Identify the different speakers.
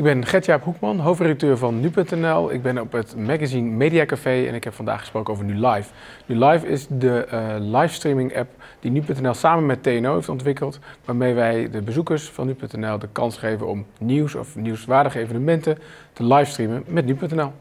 Speaker 1: Ik ben Gertjaap Hoekman, hoofdredacteur van Nu.nl. Ik ben op het magazine Media Café en ik heb vandaag gesproken over Nu Live. Nu Live is de uh, livestreaming app die Nu.nl samen met TNO heeft ontwikkeld, waarmee wij de bezoekers van Nu.nl de kans geven om nieuws of nieuwswaardige evenementen te livestreamen met Nu.nl.